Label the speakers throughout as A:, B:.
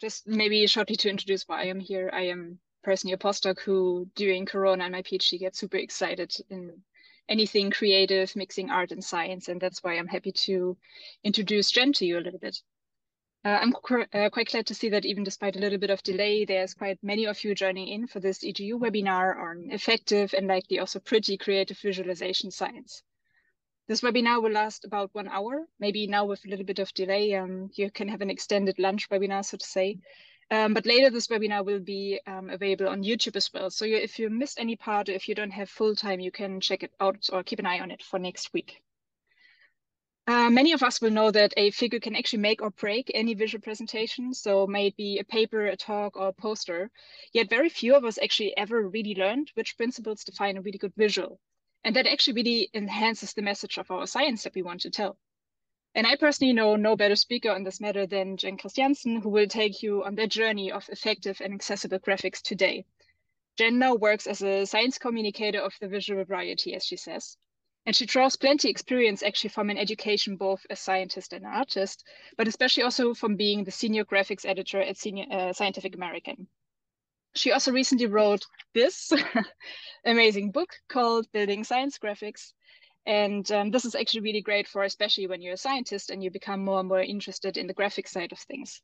A: just maybe shortly to introduce why I am here. I am personally a postdoc who, during Corona and my PhD, gets super excited in anything creative, mixing art and science, and that's why I'm happy to introduce Jen to you a little bit. Uh, I'm uh, quite glad to see that even despite a little bit of delay, there's quite many of you joining in for this EGU webinar on effective and likely also pretty creative visualization science. This webinar will last about one hour, maybe now with a little bit of delay. Um, you can have an extended lunch webinar, so to say. Um, but later this webinar will be um, available on YouTube as well. So you, if you missed any part, if you don't have full time, you can check it out or keep an eye on it for next week. Uh, many of us will know that a figure can actually make or break any visual presentation. So may it be a paper, a talk, or a poster. Yet very few of us actually ever really learned which principles define a really good visual. And that actually really enhances the message of our science that we want to tell. And I personally know no better speaker on this matter than Jen Christiansen, who will take you on that journey of effective and accessible graphics today. Jen now works as a science communicator of the visual variety, as she says. And she draws plenty experience actually from an education, both as scientist and artist, but especially also from being the senior graphics editor at senior, uh, Scientific American. She also recently wrote this amazing book called Building Science Graphics. And um, this is actually really great for especially when you're a scientist and you become more and more interested in the graphic side of things.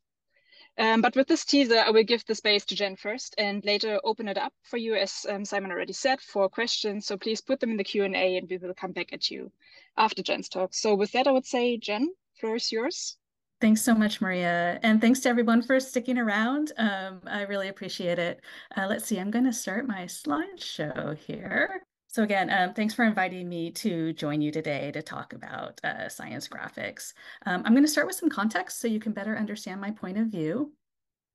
A: Um, but with this teaser, I will give the space to Jen first and later open it up for you, as um, Simon already said, for questions. So please put them in the Q&A and we will come back at you after Jen's talk. So with that, I would say, Jen, floor is yours.
B: Thanks so much, Maria. And thanks to everyone for sticking around. Um, I really appreciate it. Uh, let's see, I'm going to start my slideshow here. So again, um, thanks for inviting me to join you today to talk about uh, science graphics. Um, I'm going to start with some context so you can better understand my point of view.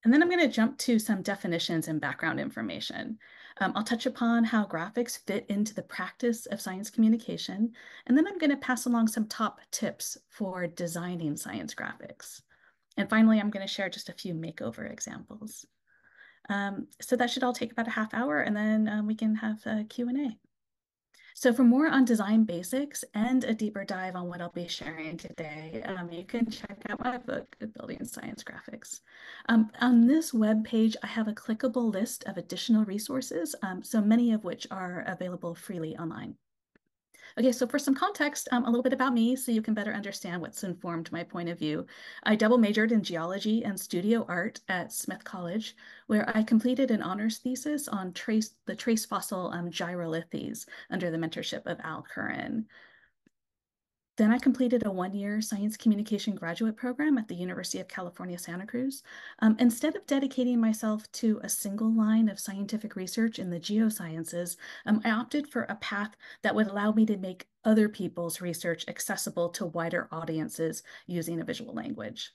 B: And then I'm going to jump to some definitions and background information. Um, I'll touch upon how graphics fit into the practice of science communication. And then I'm going to pass along some top tips for designing science graphics. And finally, I'm going to share just a few makeover examples. Um, so that should all take about a half hour and then um, we can have a Q&A. So for more on design basics and a deeper dive on what I'll be sharing today, um, you can check out my book, Building Science Graphics. Um, on this web page, I have a clickable list of additional resources, um, so many of which are available freely online. Okay, so for some context, um, a little bit about me so you can better understand what's informed my point of view. I double majored in geology and studio art at Smith College, where I completed an honors thesis on trace the trace fossil um, gyrolithes under the mentorship of Al Curran. Then I completed a one-year science communication graduate program at the University of California, Santa Cruz. Um, instead of dedicating myself to a single line of scientific research in the geosciences, um, I opted for a path that would allow me to make other people's research accessible to wider audiences using a visual language.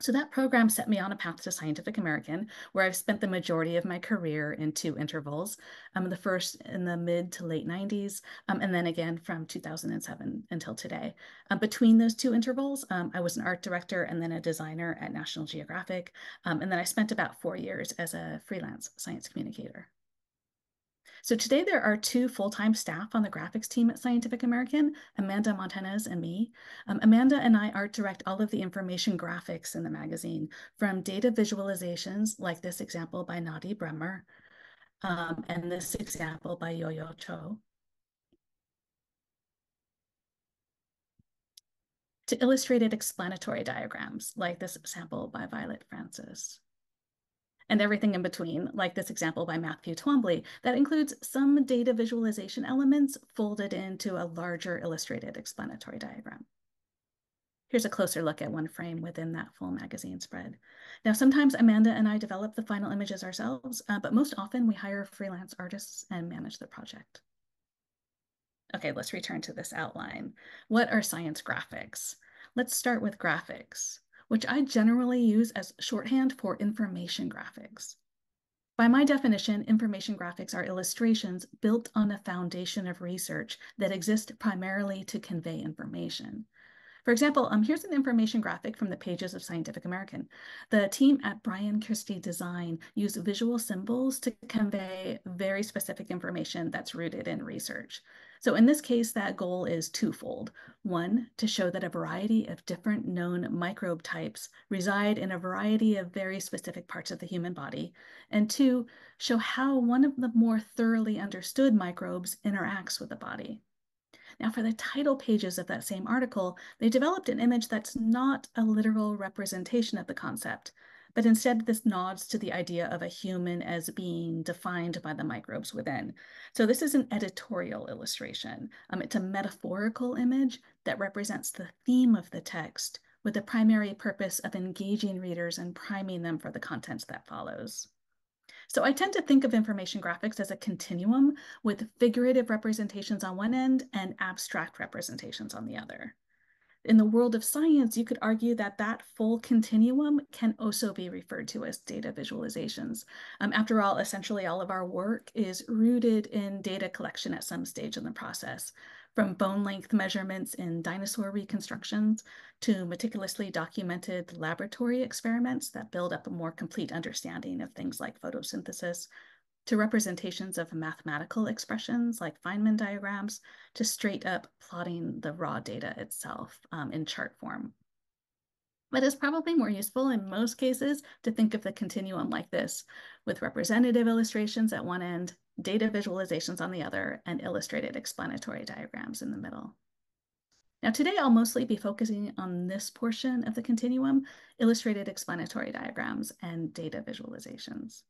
B: So that program set me on a path to Scientific American, where I've spent the majority of my career in two intervals. Um, the first in the mid to late 90s, um, and then again from 2007 until today. Um, between those two intervals, um, I was an art director and then a designer at National Geographic. Um, and then I spent about four years as a freelance science communicator. So today there are two full-time staff on the graphics team at Scientific American, Amanda Montanez and me. Um, Amanda and I art direct all of the information graphics in the magazine, from data visualizations like this example by Nadieh Bremer, um, and this example by Youyou Zhou, to illustrated explanatory diagrams like this sample by Violet Francis and everything in between, like this example by Matthew Twombly, that includes some data visualization elements folded into a larger illustrated explanatory diagram. Here's a closer look at one frame within that full magazine spread. Now, sometimes Amanda and I develop the final images ourselves, uh, but most often we hire freelance artists and manage the project. Okay, let's return to this outline. What are science graphics? Let's start with graphics which I generally use as shorthand for information graphics. By my definition, information graphics are illustrations built on a foundation of research that exist primarily to convey information. For example, um, here's an information graphic from the pages of Scientific American. The team at Brian Christie Design used visual symbols to convey very specific information that's rooted in research. So in this case, that goal is twofold. One, to show that a variety of different known microbe types reside in a variety of very specific parts of the human body. And two, show how one of the more thoroughly understood microbes interacts with the body. Now, for the title pages of that same article, they developed an image that's not a literal representation of the concept, but instead this nods to the idea of a human as being defined by the microbes within. So this is an editorial illustration. Um, it's a metaphorical image that represents the theme of the text with the primary purpose of engaging readers and priming them for the content that follows. So I tend to think of information graphics as a continuum with figurative representations on one end and abstract representations on the other. In the world of science, you could argue that that full continuum can also be referred to as data visualizations. Um, after all, essentially all of our work is rooted in data collection at some stage in the process, from bone length measurements in dinosaur reconstructions to meticulously documented laboratory experiments that build up a more complete understanding of things like photosynthesis, to representations of mathematical expressions like Feynman diagrams, to straight up plotting the raw data itself um, in chart form. But it's probably more useful in most cases to think of the continuum like this, with representative illustrations at one end data visualizations on the other, and illustrated explanatory diagrams in the middle. Now today I'll mostly be focusing on this portion of the continuum, illustrated explanatory diagrams and data visualizations.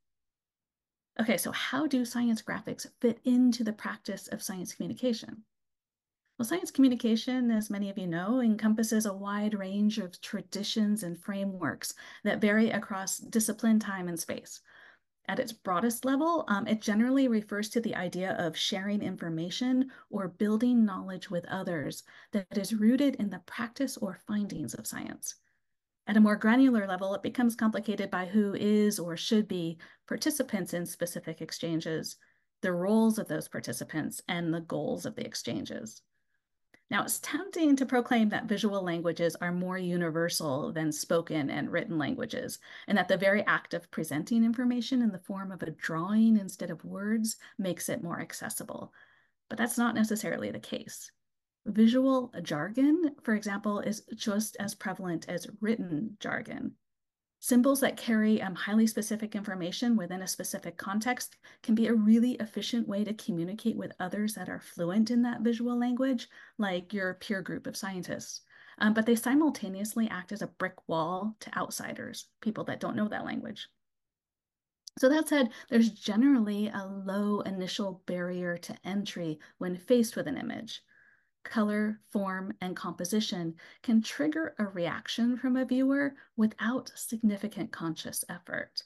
B: Okay, so how do science graphics fit into the practice of science communication? Well, science communication, as many of you know, encompasses a wide range of traditions and frameworks that vary across discipline, time, and space. At its broadest level, um, it generally refers to the idea of sharing information or building knowledge with others that is rooted in the practice or findings of science. At a more granular level, it becomes complicated by who is or should be participants in specific exchanges, the roles of those participants, and the goals of the exchanges. Now, it's tempting to proclaim that visual languages are more universal than spoken and written languages, and that the very act of presenting information in the form of a drawing instead of words makes it more accessible. But that's not necessarily the case. Visual jargon, for example, is just as prevalent as written jargon. Symbols that carry um, highly specific information within a specific context can be a really efficient way to communicate with others that are fluent in that visual language, like your peer group of scientists. Um, but they simultaneously act as a brick wall to outsiders, people that don't know that language. So that said, there's generally a low initial barrier to entry when faced with an image color, form, and composition can trigger a reaction from a viewer without significant conscious effort.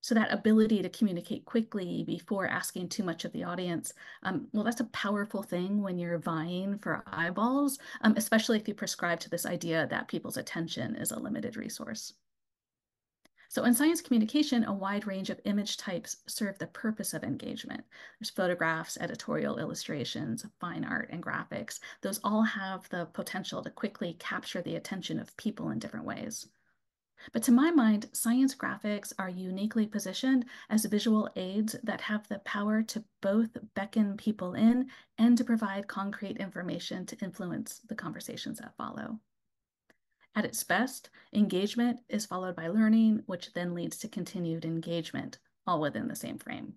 B: So that ability to communicate quickly before asking too much of the audience, um, well, that's a powerful thing when you're vying for eyeballs, um, especially if you prescribe to this idea that people's attention is a limited resource. So in science communication, a wide range of image types serve the purpose of engagement. There's photographs, editorial illustrations, fine art, and graphics. Those all have the potential to quickly capture the attention of people in different ways. But to my mind, science graphics are uniquely positioned as visual aids that have the power to both beckon people in and to provide concrete information to influence the conversations that follow. At its best, engagement is followed by learning, which then leads to continued engagement, all within the same frame.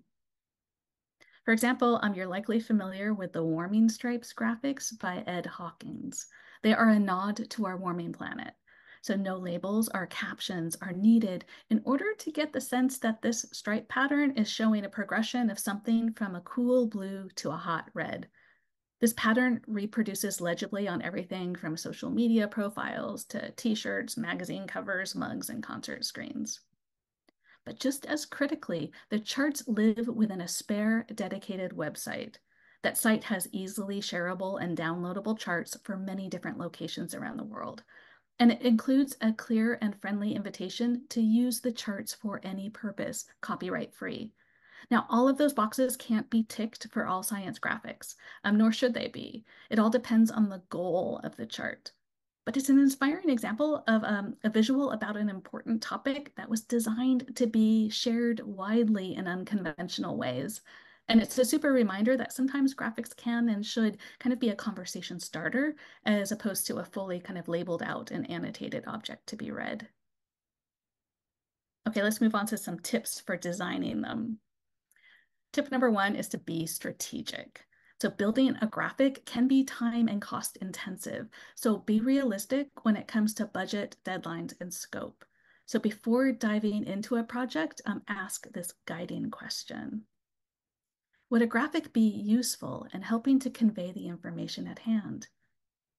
B: For example, um, you're likely familiar with the warming stripes graphics by Ed Hawkins. They are a nod to our warming planet. So no labels or captions are needed in order to get the sense that this stripe pattern is showing a progression of something from a cool blue to a hot red. This pattern reproduces legibly on everything from social media profiles to t-shirts, magazine covers, mugs, and concert screens. But just as critically, the charts live within a spare, dedicated website. That site has easily shareable and downloadable charts for many different locations around the world. And it includes a clear and friendly invitation to use the charts for any purpose, copyright free. Now, all of those boxes can't be ticked for all science graphics, um, nor should they be. It all depends on the goal of the chart. but it's an inspiring example of um, a visual about an important topic that was designed to be shared widely in unconventional ways. And it's a super reminder that sometimes graphics can and should kind of be a conversation starter as opposed to a fully kind of labeled out and annotated object to be read. Okay, let's move on to some tips for designing them. Tip number one is to be strategic. So building a graphic can be time and cost intensive. So be realistic when it comes to budget, deadlines, and scope. So before diving into a project, um, ask this guiding question. Would a graphic be useful in helping to convey the information at hand?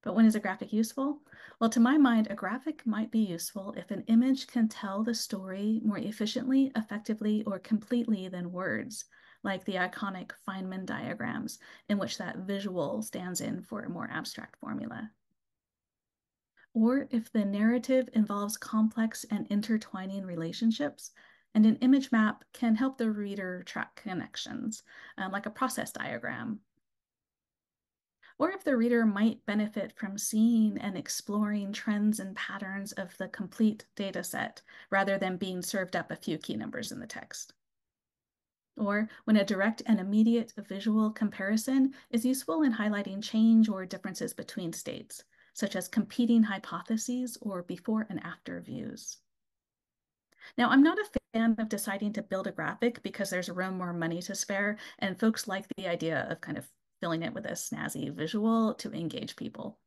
B: But when is a graphic useful? Well, to my mind, a graphic might be useful if an image can tell the story more efficiently, effectively, or completely than words like the iconic Feynman diagrams, in which that visual stands in for a more abstract formula. Or if the narrative involves complex and intertwining relationships, and an image map can help the reader track connections, um, like a process diagram. Or if the reader might benefit from seeing and exploring trends and patterns of the complete data set, rather than being served up a few key numbers in the text or when a direct and immediate visual comparison is useful in highlighting change or differences between states, such as competing hypotheses or before and after views. Now, I'm not a fan of deciding to build a graphic because there's room or money to spare, and folks like the idea of kind of filling it with a snazzy visual to engage people.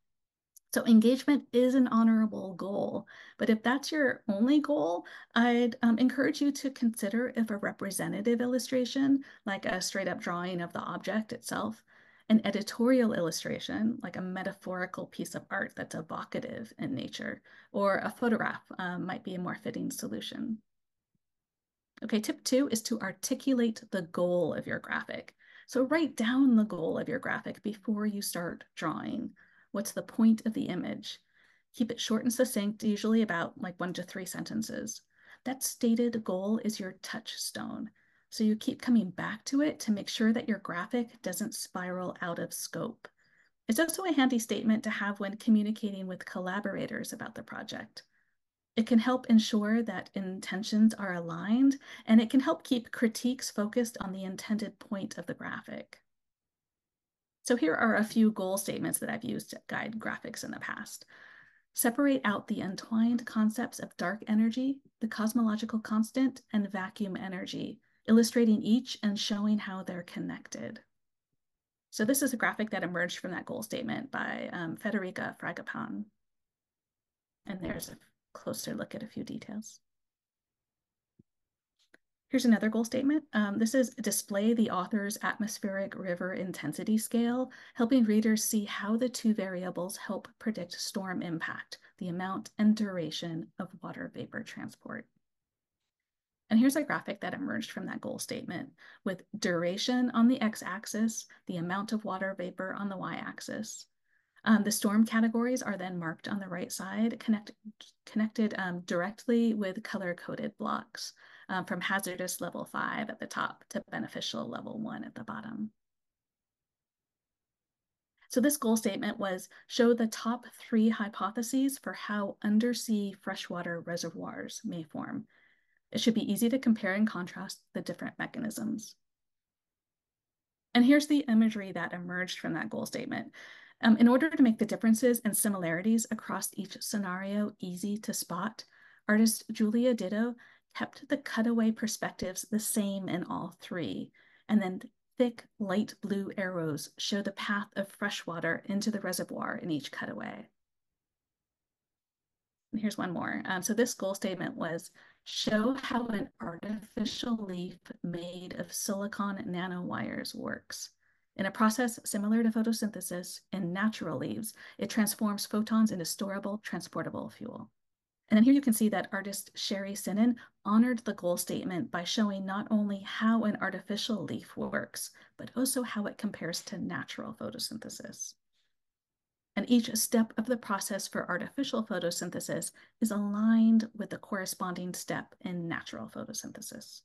B: So engagement is an honorable goal, but if that's your only goal, I'd um, encourage you to consider if a representative illustration, like a straight up drawing of the object itself, an editorial illustration, like a metaphorical piece of art that's evocative in nature, or a photograph um, might be a more fitting solution. Okay, tip two is to articulate the goal of your graphic. So write down the goal of your graphic before you start drawing. What's the point of the image? Keep it short and succinct, usually about like one to three sentences. That stated goal is your touchstone. So you keep coming back to it to make sure that your graphic doesn't spiral out of scope. It's also a handy statement to have when communicating with collaborators about the project. It can help ensure that intentions are aligned, and it can help keep critiques focused on the intended point of the graphic. So here are a few goal statements that I've used to guide graphics in the past. Separate out the entwined concepts of dark energy, the cosmological constant, and vacuum energy, illustrating each and showing how they're connected. So this is a graphic that emerged from that goal statement by um, Federica Fragapane. And there's a closer look at a few details. Here's another goal statement. Um, this is display the author's atmospheric river intensity scale, helping readers see how the two variables help predict storm impact, the amount and duration of water vapor transport. And here's a graphic that emerged from that goal statement with duration on the x-axis, the amount of water vapor on the y-axis. Um, the storm categories are then marked on the right side, connect, connected um, directly with color-coded blocks um, from hazardous level five at the top to beneficial level one at the bottom. So this goal statement was show the top three hypotheses for how undersea freshwater reservoirs may form. It should be easy to compare and contrast the different mechanisms. And here's the imagery that emerged from that goal statement. Um, in order to make the differences and similarities across each scenario easy to spot, artist Julia Ditto kept the cutaway perspectives the same in all three, and then thick light blue arrows show the path of fresh water into the reservoir in each cutaway. And here's one more. Um, so this goal statement was show how an artificial leaf made of silicon nanowires works. In a process similar to photosynthesis in natural leaves, it transforms photons into storable, transportable fuel. And then here you can see that artist Cherie Sinnen honored the goal statement by showing not only how an artificial leaf works, but also how it compares to natural photosynthesis. And each step of the process for artificial photosynthesis is aligned with the corresponding step in natural photosynthesis.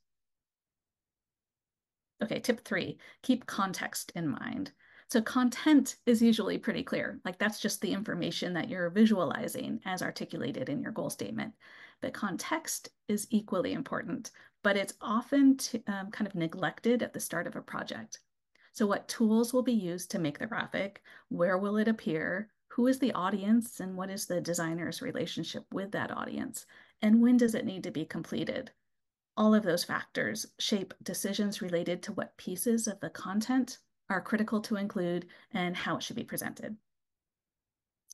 B: Okay, tip three, keep context in mind. So content is usually pretty clear. Like that's just the information that you're visualizing as articulated in your goal statement. But context is equally important, but it's often to, um, kind of neglected at the start of a project. So what tools will be used to make the graphic? Where will it appear? Who is the audience and what is the designer's relationship with that audience? And when does it need to be completed? All of those factors shape decisions related to what pieces of the content are critical to include and how it should be presented.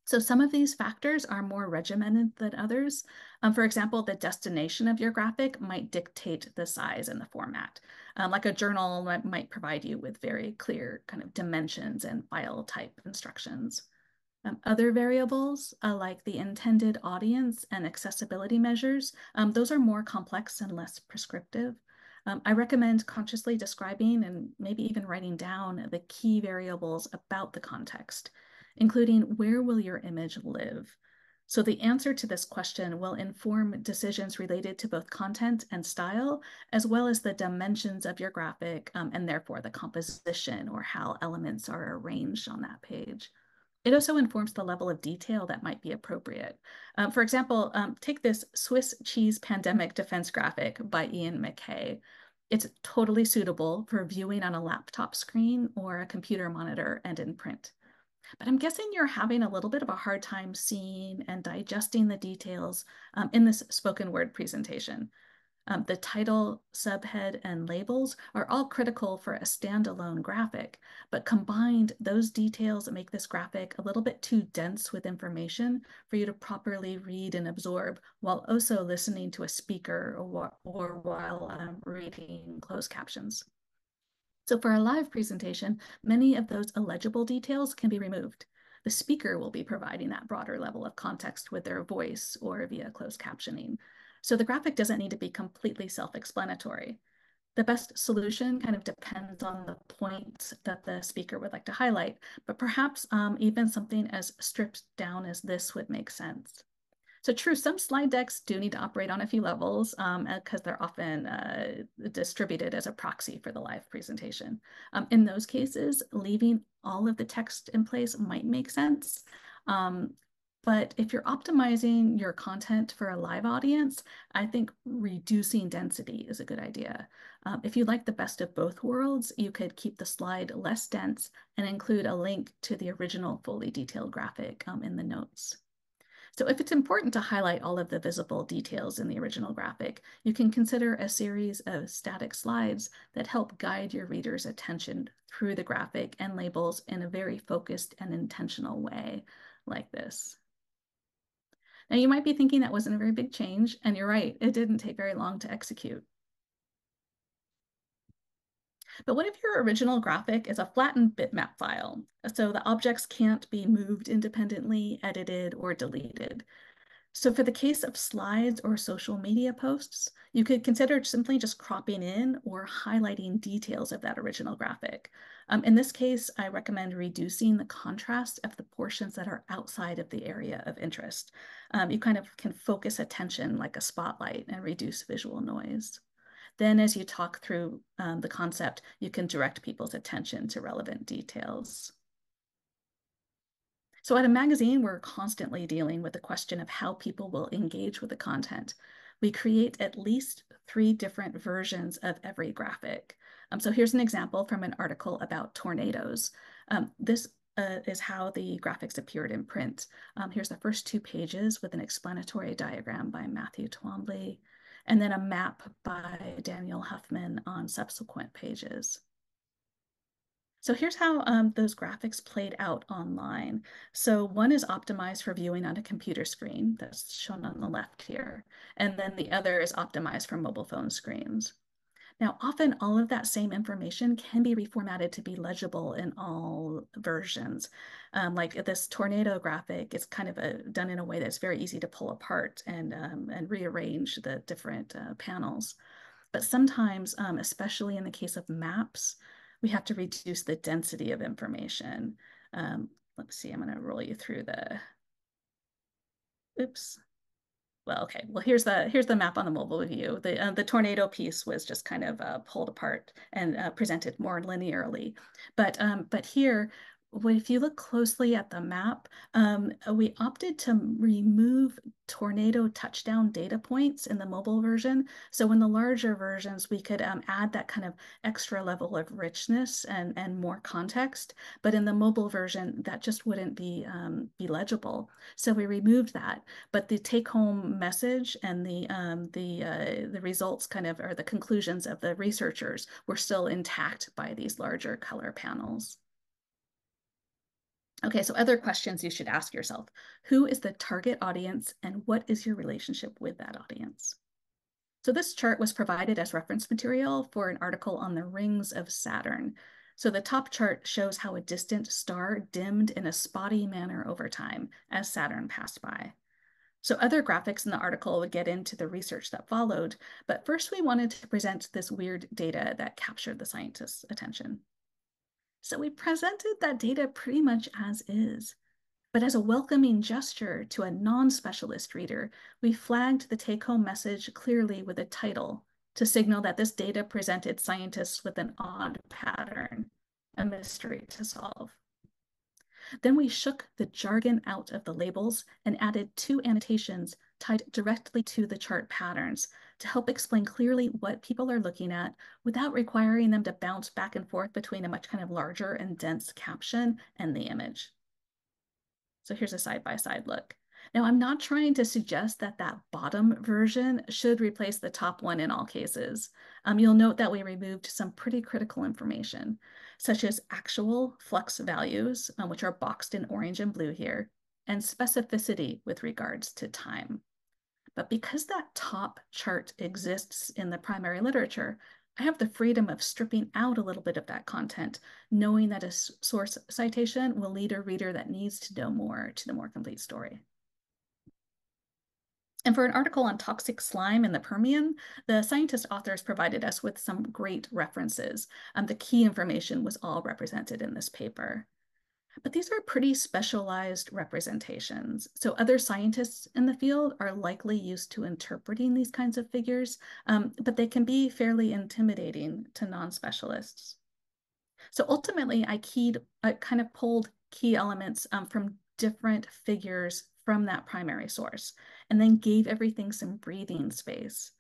B: So some of these factors are more regimented than others. Um, for example, the destination of your graphic might dictate the size and the format. Um, like a journal might, provide you with very clear kind of dimensions and file type instructions. Um, other variables uh, like the intended audience and accessibility measures, um, those are more complex and less prescriptive. Um, I recommend consciously describing and maybe even writing down the key variables about the context including where will your image live? So the answer to this question will inform decisions related to both content and style, as well as the dimensions of your graphic um, and therefore the composition or how elements are arranged on that page. It also informs the level of detail that might be appropriate. Um, for example, um, take this Swiss cheese pandemic defense graphic by Ian Mackay. It's totally suitable for viewing on a laptop screen or a computer monitor and in print. But I'm guessing you're having a little bit of a hard time seeing and digesting the details um, in this spoken word presentation. Um, the title, subhead, and labels are all critical for a standalone graphic, but combined, those details make this graphic a little bit too dense with information for you to properly read and absorb while also listening to a speaker or, or while um, reading closed captions. So for a live presentation, many of those illegible details can be removed. The speaker will be providing that broader level of context with their voice or via closed captioning. So the graphic doesn't need to be completely self-explanatory. The best solution kind of depends on the point that the speaker would like to highlight, but perhaps um, even something as stripped down as this would make sense. So true, some slide decks do need to operate on a few levels because um, uh, they're often uh, distributed as a proxy for the live presentation. Um, in those cases, leaving all of the text in place might make sense. Um, but if you're optimizing your content for a live audience, I think reducing density is a good idea. Um, if you like the best of both worlds, you could keep the slide less dense and include a link to the original fully detailed graphic um, in the notes. So if it's important to highlight all of the visible details in the original graphic, you can consider a series of static slides that help guide your reader's attention through the graphic and labels in a very focused and intentional way like this. Now you might be thinking that wasn't a very big change, and you're right, it didn't take very long to execute. But what if your original graphic is a flattened bitmap file? So the objects can't be moved independently, edited, or deleted. So for the case of slides or social media posts, you could consider simply just cropping in or highlighting details of that original graphic. Um, in this case, I recommend reducing the contrast of the portions that are outside of the area of interest. Um, you kind of can focus attention like a spotlight and reduce visual noise. Then as you talk through um, the concept, you can direct people's attention to relevant details. So at a magazine, we're constantly dealing with the question of how people will engage with the content. We create at least three different versions of every graphic. Um, so here's an example from an article about tornadoes. Um, this uh, is how the graphics appeared in print. Um, here's the first two pages with an explanatory diagram by Matthew Twombly and then a map by Daniel Huffman on subsequent pages. So here's how um, those graphics played out online. So one is optimized for viewing on a computer screen that's shown on the left here. And then the other is optimized for mobile phone screens. Now, often all of that same information can be reformatted to be legible in all versions. Um, like this tornado graphic, it's kind of a, done in a way that's very easy to pull apart and, um, and rearrange the different uh, panels. But sometimes, um, especially in the case of maps, we have to reduce the density of information. Um, let's see, I'm gonna roll you through the, oops, well, okay, well, here's the here's the map on the mobile view. The uh, the tornado piece was just kind of uh, pulled apart and uh, presented more linearly, but um, but here if you look closely at the map, um, we opted to remove tornado touchdown data points in the mobile version. So in the larger versions, we could um, add that kind of extra level of richness and, and more context. But in the mobile version, that just wouldn't be, um, be legible. So we removed that. But the take home message and the, um, the, uh, the results kind of, or the conclusions of the researchers were still intact by these larger color panels. Okay, so other questions you should ask yourself. Who is the target audience and what is your relationship with that audience? So this chart was provided as reference material for an article on the rings of Saturn. So the top chart shows how a distant star dimmed in a spotty manner over time as Saturn passed by. So other graphics in the article would get into the research that followed, but first we wanted to present this weird data that captured the scientists' attention. So we presented that data pretty much as is. But as a welcoming gesture to a non-specialist reader, we flagged the take-home message clearly with a title to signal that this data presented scientists with an odd pattern, a mystery to solve. Then we shook the jargon out of the labels and added two annotations tied directly to the chart patterns to help explain clearly what people are looking at without requiring them to bounce back and forth between a much kind of larger and dense caption and the image. So here's a side-by-side -side look. Now, I'm not trying to suggest that that bottom version should replace the top one in all cases. Um, you'll note that we removed some pretty critical information, such as actual flux values, um, which are boxed in orange and blue here, and specificity with regards to time. But because that top chart exists in the primary literature, I have the freedom of stripping out a little bit of that content, knowing that a source citation will lead a reader that needs to know more to the more complete story. And for an article on toxic slime in the Permian, the scientist authors provided us with some great references. Um, the key information was all represented in this paper. But these are pretty specialized representations. So other scientists in the field are likely used to interpreting these kinds of figures, um, but they can be fairly intimidating to non-specialists. So ultimately, I keyed, I kind of pulled key elements um, from different figures from that primary source, and then gave everything some breathing space.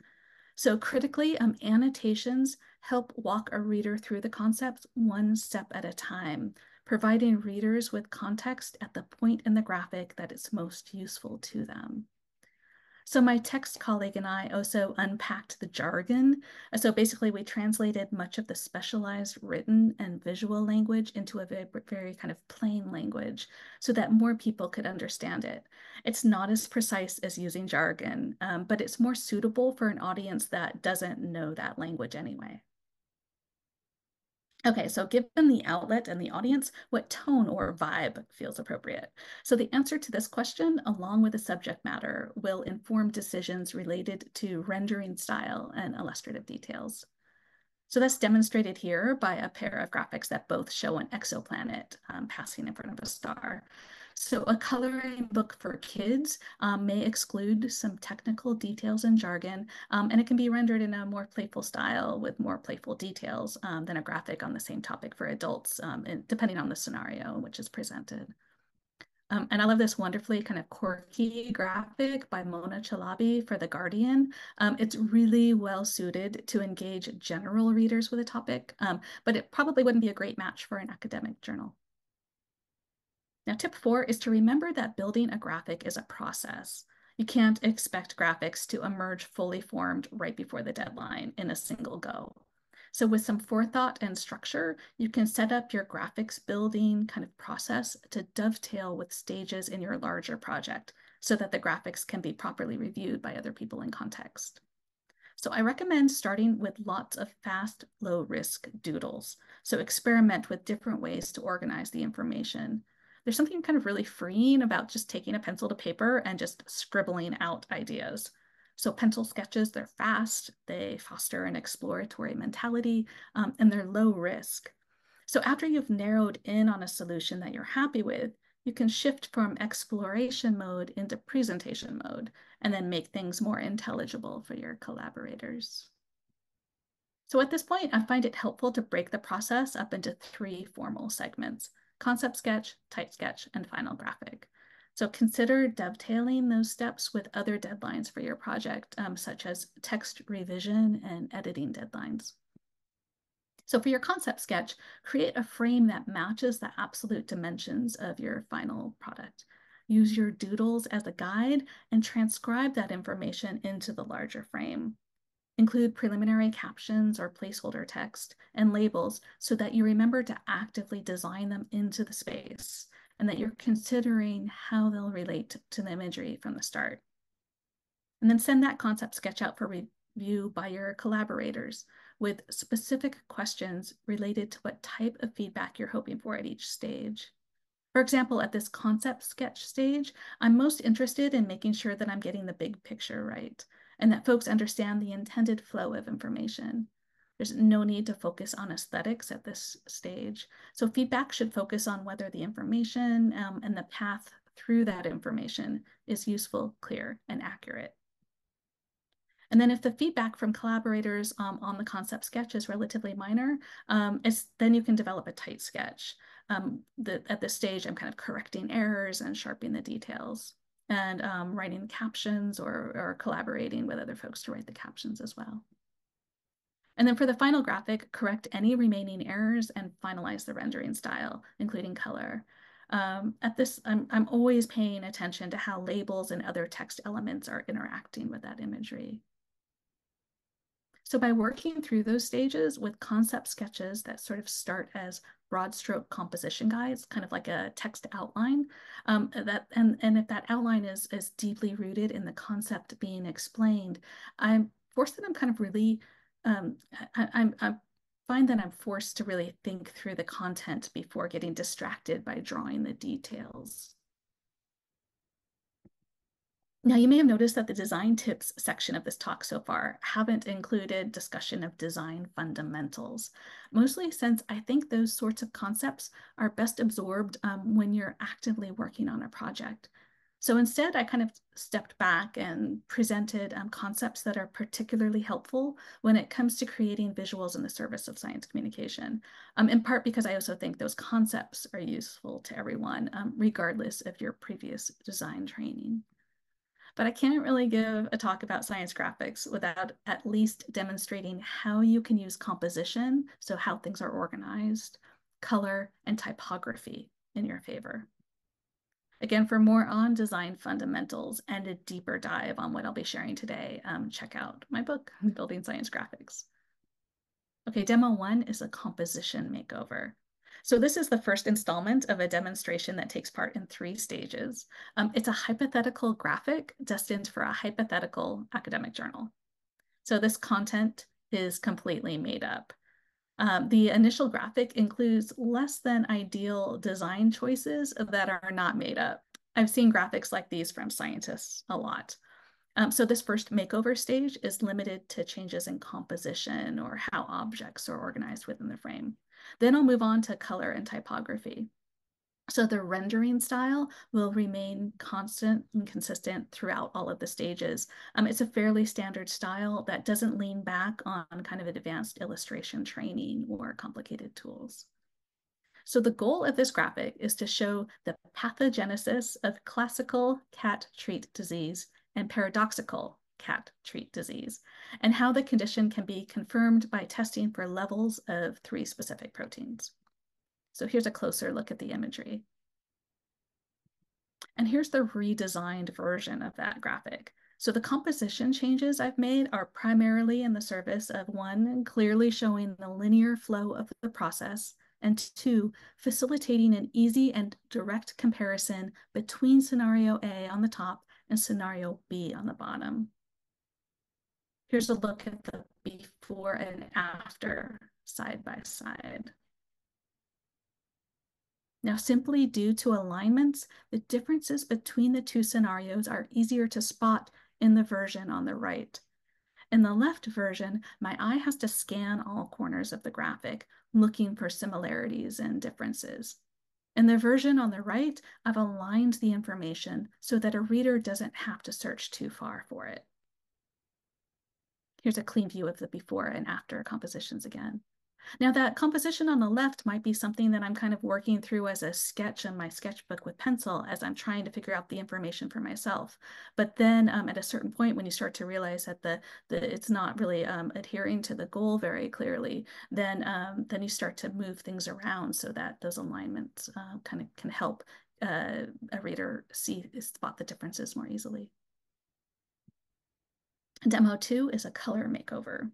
B: So critically, um, annotations help walk a reader through the concepts one step at a time, providing readers with context at the point in the graphic that is most useful to them. So my text colleague and I also unpacked the jargon. So basically we translated much of the specialized written and visual language into a very, very kind of plain language so that more people could understand it. It's not as precise as using jargon, um, but it's more suitable for an audience that doesn't know that language anyway. Okay, so given the outlet and the audience, what tone or vibe feels appropriate? So the answer to this question, along with the subject matter, will inform decisions related to rendering style and illustrative details. So that's demonstrated here by a pair of graphics that both show an exoplanet um, passing in front of a star. So a coloring book for kids um, may exclude some technical details and jargon, um, and it can be rendered in a more playful style with more playful details um, than a graphic on the same topic for adults, um, depending on the scenario which is presented. Um, and I love this wonderfully kind of quirky graphic by Mona Chalabi for The Guardian. Um, it's really well suited to engage general readers with a topic, um, but it probably wouldn't be a great match for an academic journal. Now, tip four is to remember that building a graphic is a process. You can't expect graphics to emerge fully formed right before the deadline in a single go. So with some forethought and structure, you can set up your graphics building kind of process to dovetail with stages in your larger project so that the graphics can be properly reviewed by other people in context. So I recommend starting with lots of fast, low risk doodles. So experiment with different ways to organize the information there's something kind of really freeing about just taking a pencil to paper and just scribbling out ideas. So pencil sketches, they're fast, they foster an exploratory mentality, um, and they're low risk. So after you've narrowed in on a solution that you're happy with, you can shift from exploration mode into presentation mode and then make things more intelligible for your collaborators. So at this point, I find it helpful to break the process up into three formal segments, concept sketch, type sketch, and final graphic. So consider dovetailing those steps with other deadlines for your project, um, such as text revision and editing deadlines. So for your concept sketch, create a frame that matches the absolute dimensions of your final product. Use your doodles as a guide and transcribe that information into the larger frame. Include preliminary captions or placeholder text and labels so that you remember to actively design them into the space and that you're considering how they'll relate to the imagery from the start. And then send that concept sketch out for review by your collaborators with specific questions related to what type of feedback you're hoping for at each stage. For example, at this concept sketch stage, I'm most interested in making sure that I'm getting the big picture right and that folks understand the intended flow of information. There's no need to focus on aesthetics at this stage. So feedback should focus on whether the information um, and the path through that information is useful, clear, and accurate. And then if the feedback from collaborators um, on the concept sketch is relatively minor, um, then you can develop a tight sketch. Um, the, at this stage, I'm kind of correcting errors and sharpening the details and um, writing captions or, or collaborating with other folks to write the captions as well. And then for the final graphic, correct any remaining errors and finalize the rendering style, including color. Um, at this, I'm, I'm always paying attention to how labels and other text elements are interacting with that imagery. So by working through those stages with concept sketches that sort of start as broad stroke composition guides, kind of like a text outline, um, that and, and if that outline is, is deeply rooted in the concept being explained, I'm forced that I'm kind of really, um, I, I'm, I find that I'm forced to really think through the content before getting distracted by drawing the details. Now, you may have noticed that the design tips section of this talk so far haven't included discussion of design fundamentals, mostly since I think those sorts of concepts are best absorbed um, when you're actively working on a project. So instead, I kind of stepped back and presented um, concepts that are particularly helpful when it comes to creating visuals in the service of science communication, um, in part because I also think those concepts are useful to everyone, um, regardless of your previous design training but I can't really give a talk about science graphics without at least demonstrating how you can use composition, so how things are organized, color, and typography in your favor. Again, for more on design fundamentals and a deeper dive on what I'll be sharing today, um, check out my book, Building Science Graphics. Okay, demo one is a composition makeover. So this is the first installment of a demonstration that takes part in three stages. Um, it's a hypothetical graphic destined for a hypothetical academic journal. So this content is completely made up. Um, the initial graphic includes less than ideal design choices that are not made up. I've seen graphics like these from scientists a lot. Um, so this first makeover stage is limited to changes in composition or how objects are organized within the frame. Then I'll move on to color and typography. So the rendering style will remain constant and consistent throughout all of the stages. Um, it's a fairly standard style that doesn't lean back on kind of advanced illustration training or complicated tools. So the goal of this graphic is to show the pathogenesis of classical cat treat disease and paradoxical cat treat disease, and how the condition can be confirmed by testing for levels of three specific proteins. So here's a closer look at the imagery. And here's the redesigned version of that graphic. So the composition changes I've made are primarily in the service of one, clearly showing the linear flow of the process, and two, facilitating an easy and direct comparison between scenario A on the top and scenario B on the bottom. Here's a look at the before and after side by side. Now, simply due to alignments, the differences between the two scenarios are easier to spot in the version on the right. In the left version, my eye has to scan all corners of the graphic, looking for similarities and differences. In the version on the right, I've aligned the information so that a reader doesn't have to search too far for it. Here's a clean view of the before and after compositions again. Now that composition on the left might be something that I'm kind of working through as a sketch in my sketchbook with pencil as I'm trying to figure out the information for myself. But then um, at a certain point, when you start to realize that the, the it's not really um, adhering to the goal very clearly, then um, then you start to move things around so that those alignments uh, kind of can help uh, a reader see spot the differences more easily. Demo two is a color makeover.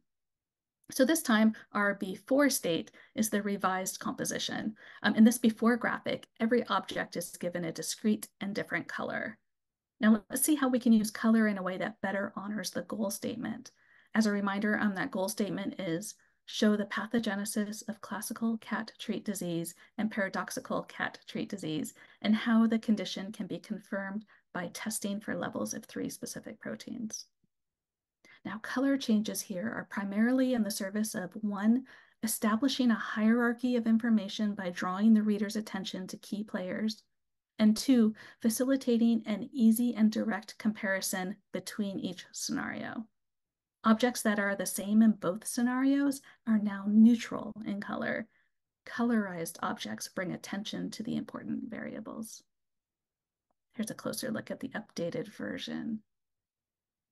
B: So this time, our before state is the revised composition. Um, in this before graphic, every object is given a discrete and different color. Now let's see how we can use color in a way that better honors the goal statement. As a reminder, um, that goal statement is show the pathogenesis of classical cat treat disease and paradoxical cat treat disease, and how the condition can be confirmed by testing for levels of three specific proteins. Now, color changes here are primarily in the service of one, establishing a hierarchy of information by drawing the reader's attention to key players, and two, facilitating an easy and direct comparison between each scenario. Objects that are the same in both scenarios are now neutral in color. Colorized objects bring attention to the important variables. Here's a closer look at the updated version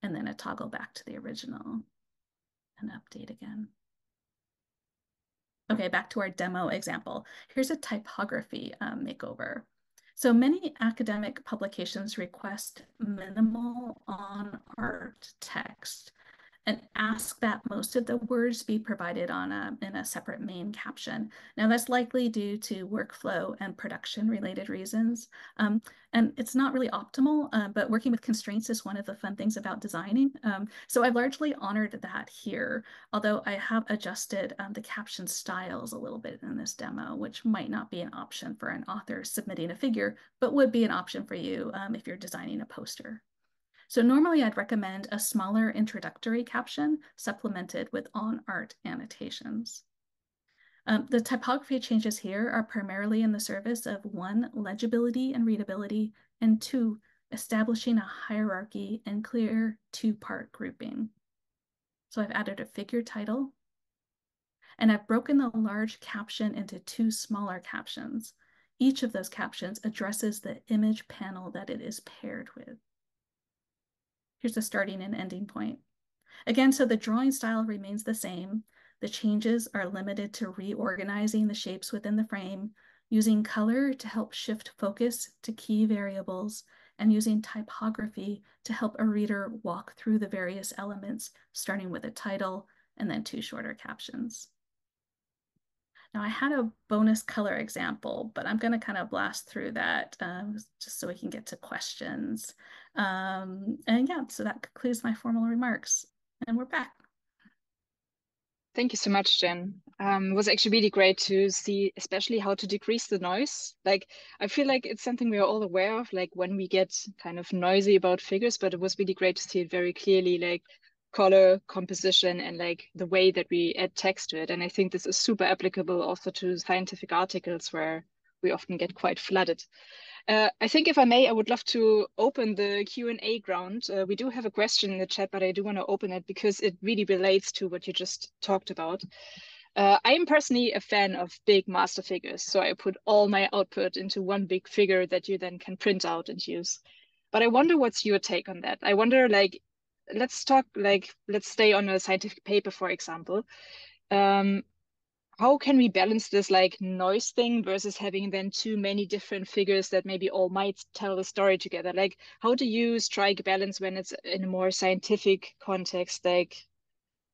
B: and then a toggle back to the original and update again. Okay, back to our demo example. Here's a typography um, makeover. So many academic publications request minimal on art text and ask that most of the words be provided on a, in a separate main caption. Now that's likely due to workflow and production related reasons. Um, and it's not really optimal, uh, but working with constraints is one of the fun things about designing. Um, so I've largely honored that here, although I have adjusted um, the caption styles a little bit in this demo, which might not be an option for an author submitting a figure, but would be an option for you um, if you're designing a poster. So normally I'd recommend a smaller introductory caption supplemented with on-art annotations. Um, the typography changes here are primarily in the service of one, legibility and readability, and two, establishing a hierarchy and clear two-part grouping. So I've added a figure title, and I've broken the large caption into two smaller captions. Each of those captions addresses the image panel that it is paired with. Here's the starting and ending point. Again, so the drawing style remains the same. The changes are limited to reorganizing the shapes within the frame, using color to help shift focus to key variables, and using typography to help a reader walk through the various elements, starting with a title and then two shorter captions. Now I had a bonus color example, but I'm going to kind of blast through that um, just so we can get to questions. Um, and yeah, so that concludes my formal remarks. And we're back.
A: Thank you so much, Jen. Um, it was actually really great to see, especially how to decrease the noise. Like, I feel like it's something we are all aware of, like when we get kind of noisy about figures, but it was really great to see it very clearly, like color composition and like the way that we add text to it. And I think this is super applicable also to scientific articles where we often get quite flooded. Uh, I think if I may, I would love to open the Q&A ground. Uh, we do have a question in the chat, but I do want to open it because it really relates to what you just talked about. Uh, I am personally a fan of big master figures, so I put all my output into one big figure that you then can print out and use. But I wonder what's your take on that? I wonder, like, let's talk like let's stay on a scientific paper for example. Um, how can we balance this like noise thing versus having then too many different figures that maybe all might tell the story together? Like how do you strike balance when it's in a more scientific context? Like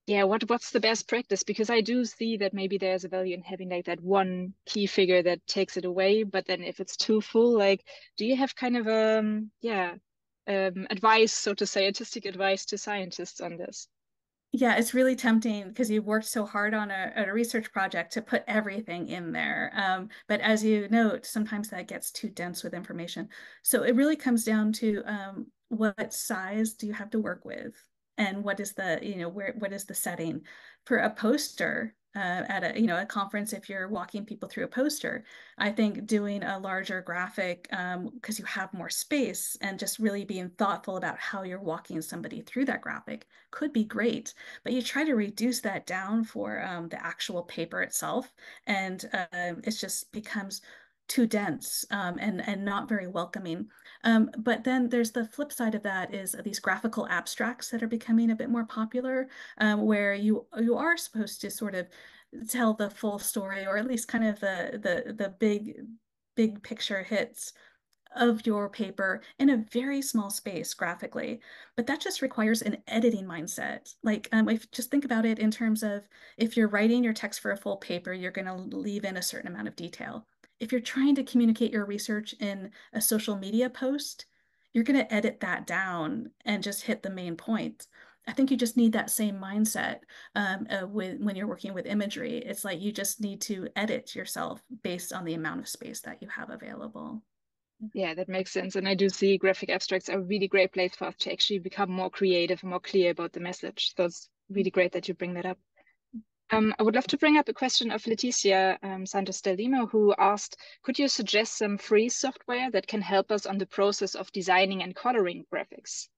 A: yeah what what's the best practice? Because i do see that maybe there's a value in having like that one key figure that takes it away but then if it's too full like do you have kind of um yeah um, advice, so to say, artistic advice to scientists on this?
B: Yeah, it's really tempting because you've worked so hard on a, a, research project to put everything in there. Um, but as you note, sometimes that gets too dense with information. So it really comes down to um, what size do you have to work with? And what is the, you know, where what is the setting? For a poster, uh, at a you know a conference if you're walking people through a poster. I think doing a larger graphic because um, you have more space and just really being thoughtful about how you're walking somebody through that graphic could be great. But you try to reduce that down for um, the actual paper itself, and uh, it just becomes too dense um, and and not very welcoming. Um, but then there's the flip side of that is these graphical abstracts that are becoming a bit more popular, um, where you you are supposed to sort of tell the full story or at least kind of the the the big big picture hits of your paper in a very small space graphically. But that just requires an editing mindset. Like um, if just think about it in terms of if you're writing your text for a full paper you're going to leave in a certain amount of detail if you're trying to communicate your research in a social media post, you're going to edit that down and just hit the main point. I think you just need that same mindset um, uh, with, when you're working with imagery. It's like you just need to edit yourself based on the amount of space that you have available.
A: Yeah, that makes sense. And I do see graphic abstracts are a really great place for us to actually become more creative and more clear about the message. So it's really great that you bring that up. Um, I would love to bring up a question of Leticia um, Santos Del who asked, could you suggest some free software that can help us on the process of designing and coloring graphics?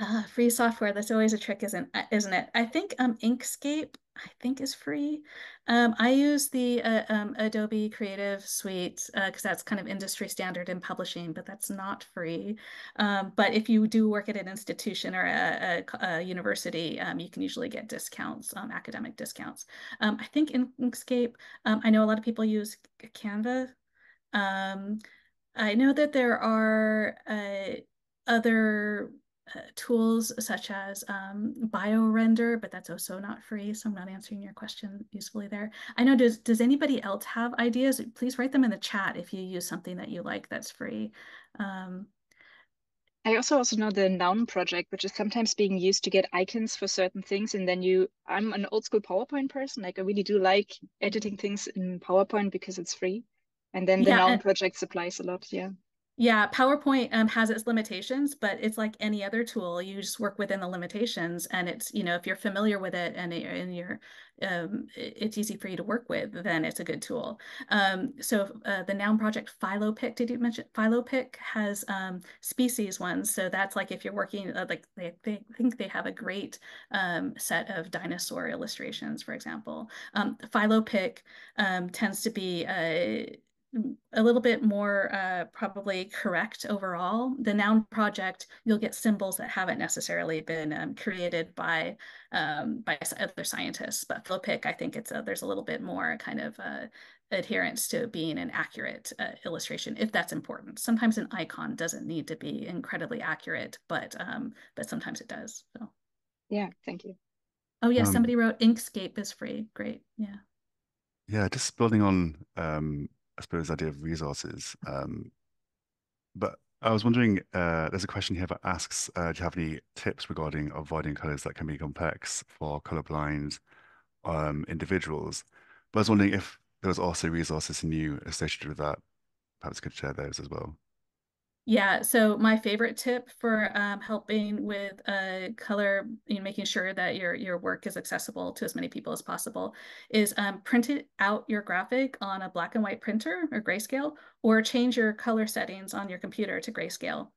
B: Uh, free software, that's always a trick, isn't, isn't it? I think um, Inkscape I think is free. Um, I use the uh, um, Adobe Creative Suite because uh, that's kind of industry standard in publishing, but that's not free. Um, but if you do work at an institution or a, a, a university, um, you can usually get discounts, um, academic discounts. Um, I think in Inkscape, I know a lot of people use Canva. I know that there are uh, other uh, tools such as um, BioRender, but that's also not free, so I'm not answering your question usefully there. I know, does, does anybody else have ideas? Please write them in the chat if you use something that you like that's free. Um,
A: I also also know the Noun project, which is sometimes being used to get icons for certain things. And then you, I'm an old school PowerPoint person. Like I really do like editing things in PowerPoint because it's free. And then the yeah, Noun project supplies a lot. Yeah.
B: Yeah, PowerPoint um, has its limitations, but it's like any other tool. You just work within the limitations, and it's you know if you're familiar with it and and you're um, it's easy for you to work with, then it's a good tool. Um, so uh, the Noun project PhyloPic, did you mention PhyloPic has um, species ones. So that's like if you're working uh, like they, they think they have a great um, set of dinosaur illustrations, for example. Um, PhyloPic tends to be uh, a little bit more uh, probably correct overall. The noun project, you'll get symbols that haven't necessarily been um, created by um, by other scientists. But PhyloPic, I think it's a, there's a little bit more kind of uh, adherence to being an accurate uh, illustration, if that's important. Sometimes an icon doesn't need to be incredibly accurate, but um, but sometimes it does. So,
A: yeah, thank you.
B: Oh yeah, um, somebody wrote Inkscape is free. Great, yeah.
C: Yeah, just building on um, I suppose, idea of resources. Um, but I was wondering, uh, there's a question here that asks, uh, do you have any tips regarding avoiding colors that can be complex for colorblind um, individuals? But I was wondering if there was also resources in you associated with that. Perhaps you could share those as well.
B: Yeah, so my favorite tip for um, helping with uh, color, you know, making sure that your your work is accessible to as many people as possible, is um, print it out your graphic on a black and white printer or grayscale, or change your color settings on your computer to grayscale.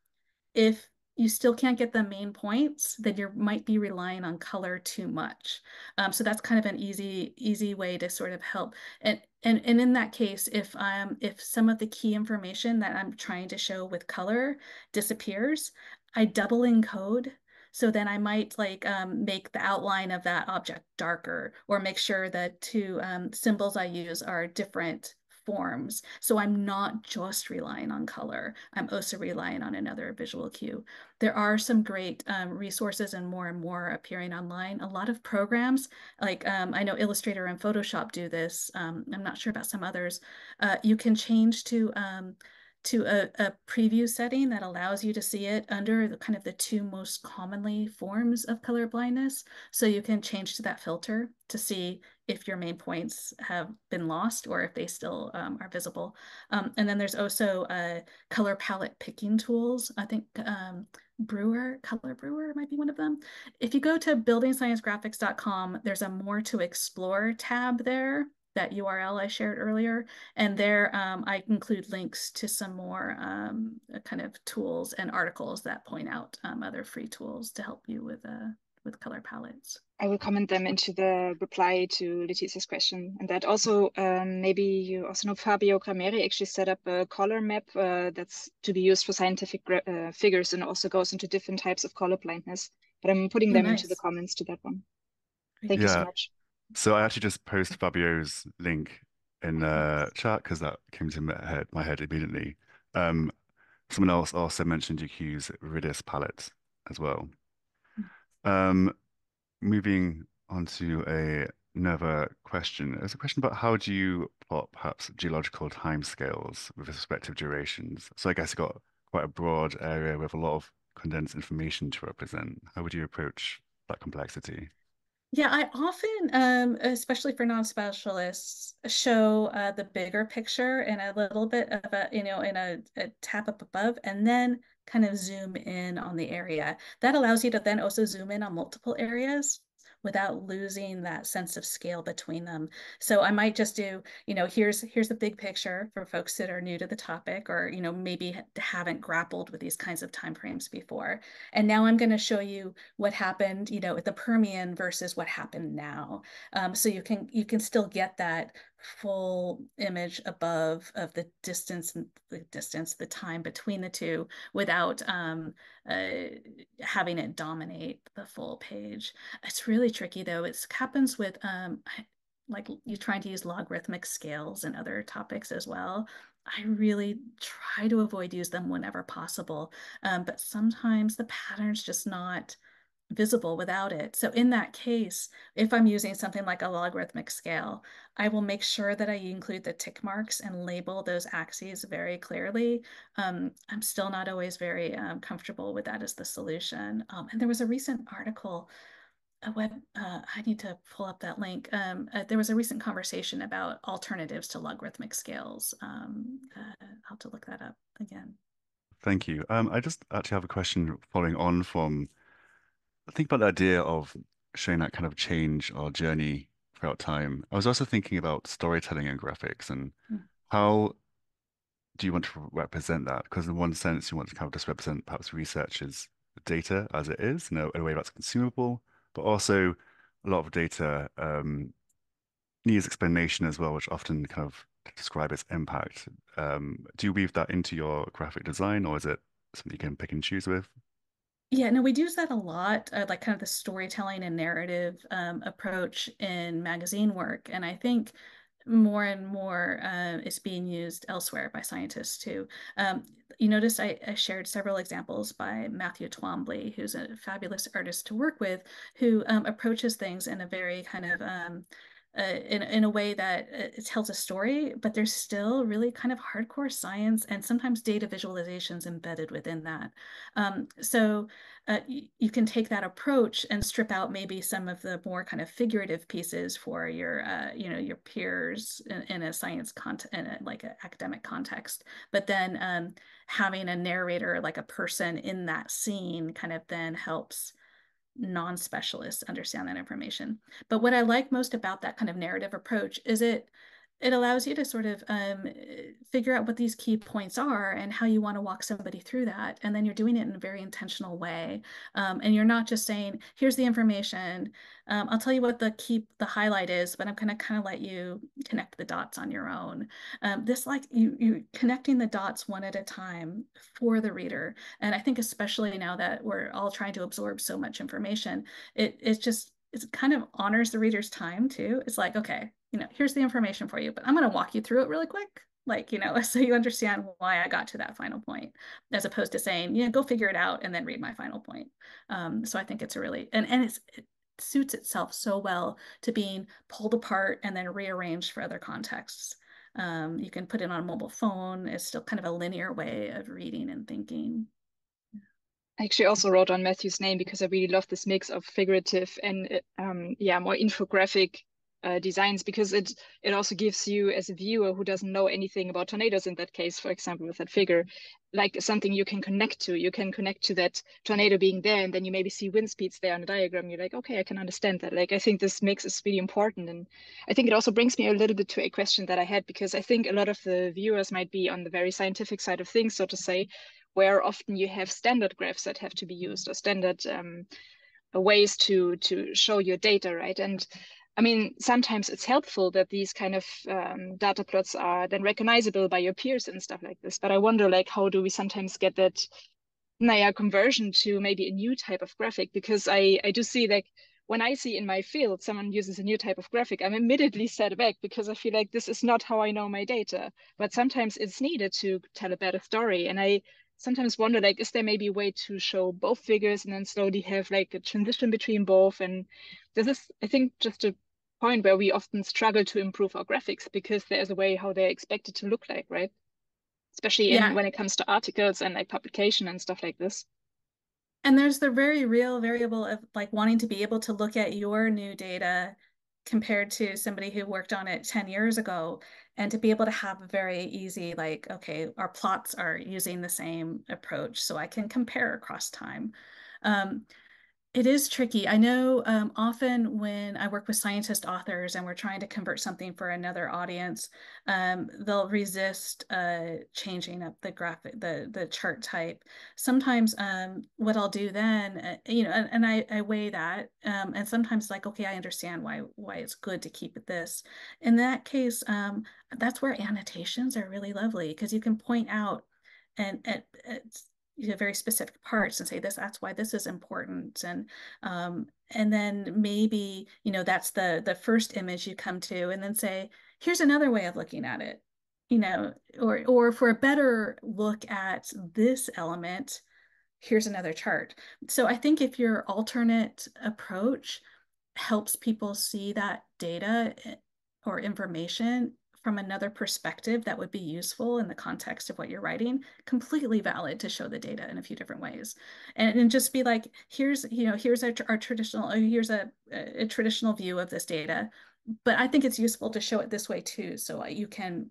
B: If you still can't get the main points, then you might be relying on color too much. Um, so that's kind of an easy, easy way to sort of help. And and and in that case, if um if some of the key information that I'm trying to show with color disappears, I double encode. So then I might like um, make the outline of that object darker or make sure that two um, symbols I use are different forms. So I'm not just relying on color. I'm also relying on another visual cue. There are some great um, resources and more and more appearing online. A lot of programs, like um, I know Illustrator and Photoshop do this. Um, I'm not sure about some others. Uh, you can change to um, to a, a, preview setting that allows you to see it under the kind of the two most commonly forms of color blindness. So you can change to that filter to see if your main points have been lost or if they still um, are visible. Um, and then there's also uh, color palette picking tools. I think um, Brewer, Color Brewer might be one of them. If you go to buildingsciencegraphics.com, there's a more to explore tab there that URL I shared earlier. And there um, I include links to some more um, kind of tools and articles that point out um, other free tools to help you with, uh, with color palettes.
A: I will comment them into the reply to Letitia's question. And that also, um, maybe you also know Fabio Crameri actually set up a color map uh, that's to be used for scientific uh, figures and also goes into different types of color blindness. But I'm putting oh, them nice. into the comments to that one. Thank yeah. you so much.
C: So I actually just post Fabio's link in the chat because that came to my head, my head immediately. Um, someone else also mentioned you can use viridis palette as well. Um, moving on to a, another question. There's a question about how do you plot perhaps geological timescales with respective durations? So I guess you've got quite a broad area with a lot of condensed information to represent. How would you approach that complexity?
B: Yeah, I often, um, especially for non-specialists, show uh, the bigger picture and a little bit of a, you know, in a, a tap up above, and then kind of zoom in on the area. That allows you to then also zoom in on multiple areas without losing that sense of scale between them. So I might just do, you know, here's here's the big picture for folks that are new to the topic or, you know, maybe haven't grappled with these kinds of time frames before. And now I'm going to show you what happened, you know, at the Permian versus what happened now. Um, so you can you can still get that full image above of the distance and the distance the time between the two without um, uh, having it dominate the full page. It's really tricky though. It happens with um, like you trying to use logarithmic scales and other topics as well. I really try to avoid use them whenever possible um, but sometimes the pattern's just not visible without it. So in that case, if I'm using something like a logarithmic scale, I will make sure that I include the tick marks and label those axes very clearly. Um, I'm still not always very um, comfortable with that as the solution. Um, and there was a recent article, a web, uh, I need to pull up that link. Um, uh, there was a recent conversation about alternatives to logarithmic scales. Um, uh, I'll have to look that up again.
C: Thank you. Um, I just actually have a question following on from think about the idea of showing that kind of change or journey throughout time. I was also thinking about storytelling and graphics and mm. how do you want to represent that? Because in one sense, you want to kind of just represent perhaps research's data as it is, you know, in a way that's consumable, but also a lot of data um, needs explanation as well, which often kind of describe its impact. Um, do you weave that into your graphic design, or is it something you can pick and choose with?
B: Yeah, no, we do use that a lot, uh, like kind of the storytelling and narrative um, approach in magazine work. And I think more and more uh, is being used elsewhere by scientists too. Um, you notice I, I, shared several examples by Matthew Twombly, who's a fabulous artist to work with, who um, approaches things in a very kind of um, uh, in, in a way that uh, it tells a story, but there's still really kind of hardcore science and sometimes data visualizations embedded within that. Um, so uh, you can take that approach and strip out maybe some of the more kind of figurative pieces for your, uh, you know, your peers in, in a science content, in a, like an academic context. But then um, having a narrator, like a person in that scene, kind of then helps non-specialists understand that information. But what I like most about that kind of narrative approach is it it allows you to sort of um, figure out what these key points are and how you want to walk somebody through that. And then you're doing it in a very intentional way. Um, and you're not just saying, here's the information. Um, I'll tell you what the key, the highlight is, but I'm going to kind of let you connect the dots on your own. Um, this like you, you connecting the dots one at a time for the reader. And I think especially now that we're all trying to absorb so much information, it, it just, it kind of honors the reader's time too. It's like, okay, you know, here's the information for you, but I'm going to walk you through it really quick. Like, you know, so you understand why I got to that final point, as opposed to saying, you know, go figure it out and then read my final point. Um, so I think it's a really, and, and it's, it suits itself so well to being pulled apart and then rearranged for other contexts. Um, you can put it on a mobile phone. It's still kind of a linear way of reading and thinking.
A: I actually also wrote on Matthew's name because I really love this mix of figurative and um, yeah, more infographic uh, designs because it it also gives you as a viewer who doesn't know anything about tornadoes in that case for example with that figure like something you can connect to. You can connect to that tornado being there and then you maybe see wind speeds there on the diagram. You're like okay i can understand that. Like i think this makes is really important and i think it also brings me a little bit to a question that i had because i think a lot of the viewers might be on the very scientific side of things so to say where often you have standard graphs that have to be used or standard um, ways to to show your data right? And I mean, sometimes it's helpful that these kind of um, data plots are then recognizable by your peers and stuff like this. But I wonder, like, how do we sometimes get that, naya, conversion to maybe a new type of graphic? Because I I do see like when I see in my field someone uses a new type of graphic, I'm immediately set back because I feel like this is not how I know my data. But sometimes it's needed to tell a better story, and I sometimes wonder like is there maybe a way to show both figures and then slowly have like a transition between both and this is i think just a point where we often struggle to improve our graphics because there's a way how they're expected to look like right? Especially in, when it comes to articles and like publication and stuff like this.
B: And there's the very real variable of like wanting to be able to look at your new data compared to somebody who worked on it 10 years ago and to be able to have a very easy like okay our plots are using the same approach so i can compare across time. Um, it is tricky. I know um, often when I work with scientist authors and we're trying to convert something for another audience, um, they'll resist uh, changing up the graphic, the the chart type. Sometimes um, what I'll do then, uh, you know, and, and I, I weigh that, um, and sometimes like, okay, I understand why why it's good to keep it this. In that case, um, that's where annotations are really lovely because you can point out and, and you know, very specific parts and say this that's why this is important and um, and then maybe you know that's the the first image you come to and then say here's another way of looking at it you know or or for a better look at this element here's another chart. So i think if your alternate approach helps people see that data eh, or information from another perspective that would be useful in the context of what you're writing, completely valid to show the data in a few different ways. And, and just be like, here's, you know, here's our, our traditional, here's a, a traditional view of this data, but I think it's useful to show it this way too. So you can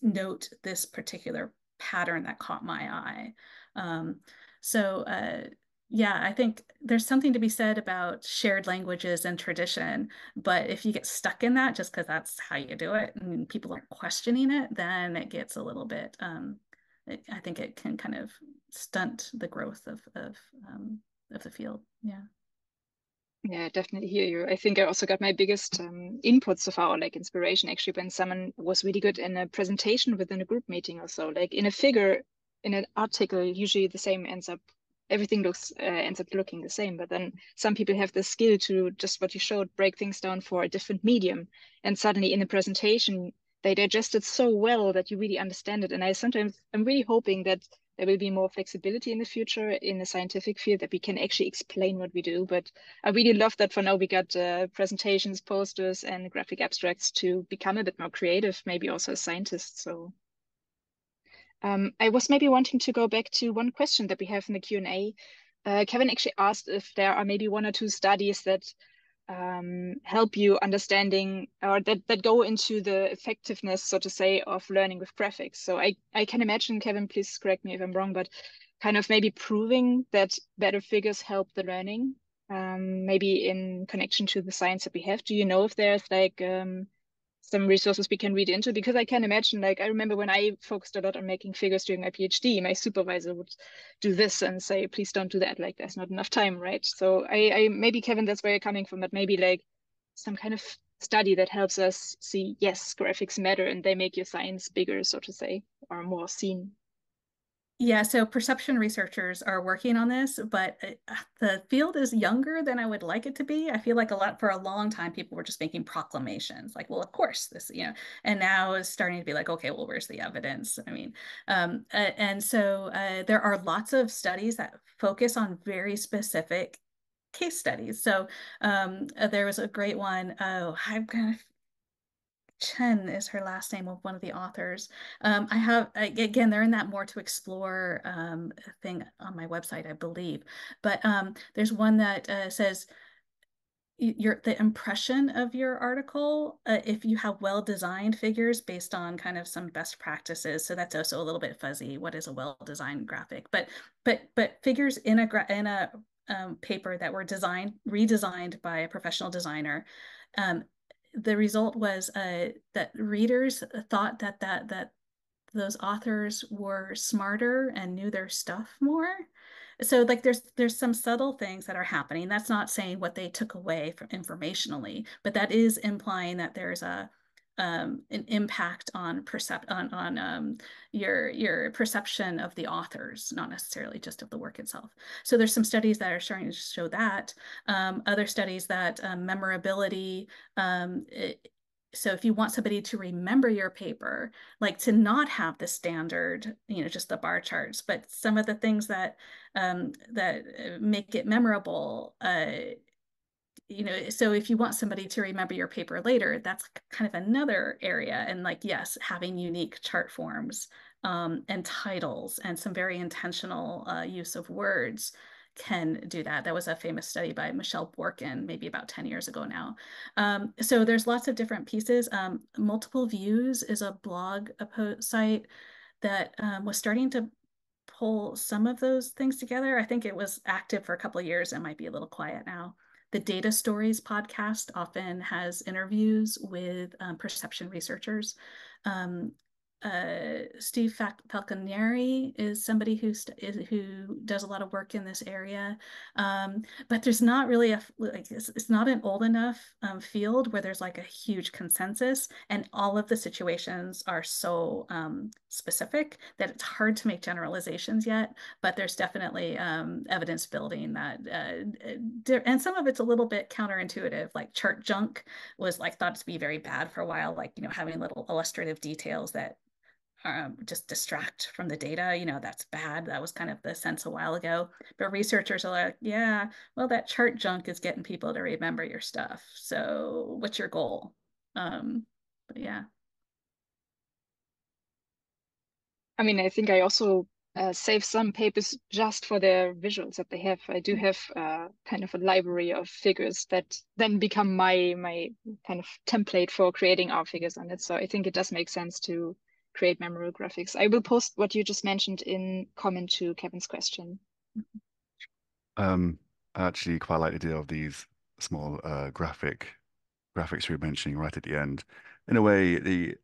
B: note this particular pattern that caught my eye. Um, so uh, yeah, I think there's something to be said about shared languages and tradition. But if you get stuck in that just because that's how you do it and people aren't questioning it, then it gets a little bit, um, it, I think it can kind of stunt the growth of, of, um, of the field. Yeah.
A: Yeah, definitely hear you. I think I also got my biggest um, inputs of our like inspiration actually when someone was really good in a presentation within a group meeting or so. Like in a figure, in an article, usually the same ends up everything looks uh, ends up looking the same but then some people have the skill to just what you showed break things down for a different medium. And suddenly in the presentation they digest it so well that you really understand it. And i sometimes i'm really hoping that there will be more flexibility in the future in the scientific field that we can actually explain what we do. But i really love that for now we got uh, presentations posters and graphic abstracts to become a bit more creative maybe also as scientists so um, I was maybe wanting to go back to one question that we have in the Q&A. Uh, Kevin actually asked if there are maybe one or two studies that um, help you understanding or that, that go into the effectiveness, so to say, of learning with graphics. So I, I can imagine, Kevin, please correct me if I'm wrong, but kind of maybe proving that better figures help the learning, um, maybe in connection to the science that we have. Do you know if there's like um, some resources we can read into because I can imagine like I remember when I focused a lot on making figures during my PhD, my supervisor would do this and say, please don't do that. Like there's not enough time, right? So I, I maybe Kevin, that's where you're coming from, but maybe like some kind of study that helps us see, yes, graphics matter and they make your science bigger, so to say, or more seen.
B: Yeah, so perception researchers are working on this, but uh, the field is younger than I would like it to be. I feel like a lot for a long time people were just making proclamations, like, well, of course, this, you know, and now it's starting to be like, okay, well, where's the evidence? I mean, um, and so uh, there are lots of studies that focus on very specific case studies. So um, uh, there was a great one. Oh, I'm gonna Chen is her last name of one of the authors. Um, I have, again, they're in that more to explore um, thing on my website, I believe. But um, there's one that uh, says, your the impression of your article uh, if you have well designed figures based on kind of some best practices so that's also a little bit fuzzy what is a well designed graphic but but but figures in a in a um, paper that were designed redesigned by a professional designer um, the result was uh, that readers thought that that that those authors were smarter and knew their stuff more. So like there's there's some subtle things that are happening. That's not saying what they took away from informationally but that is implying that there's a um, an impact on percept on on um, your your perception of the authors, not necessarily just of the work itself. So there's some studies that are starting to show that. Um, other studies that um, memorability um, it, so if you want somebody to remember your paper like to not have the standard you know just the bar charts but some of the things that um, that uh, make it memorable uh, you know so if you want somebody to remember your paper later that's kind of another area and like yes having unique chart forms um, and titles and some very intentional uh, use of words can do that. That was a famous study by Michelle Borkin, maybe about 10 years ago now. Um, so there's lots of different pieces. Um, Multiple Views is a blog site that um, was starting to pull some of those things together. I think it was active for a couple years. It might be a little quiet now. The Data Stories podcast often has interviews with um, perception researchers. Um, uh, Steve Franconeri is somebody who is, who does a lot of work in this area, um, but there's not really a like it's, it's not an old enough um, field where there's like a huge consensus, and all of the situations are so um, specific that it's hard to make generalizations yet. But there's definitely um, evidence building that, uh, and some of it's a little bit counterintuitive. Like chart junk was like thought to be very bad for a while, like you know having little illustrative details that um, just distract from the data. You know, that's bad. That was kind of the sense a while ago. But researchers are like, yeah, well, that chart junk is getting people to remember your stuff. So what's your goal? Um, but yeah.
A: I mean, I think I also uh, save some papers just for their visuals that they have. I do mm-hmm. have uh, kind of a library of figures that then become my my kind of template for creating our figures on it. So I think it does make sense to create memorial graphics. I will post what you just mentioned in comment to Kevin's question.
C: Um, I actually quite like the idea of these small uh, graphic graphics you were mentioning right at the end. In a way, the